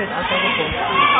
在打什么游戏？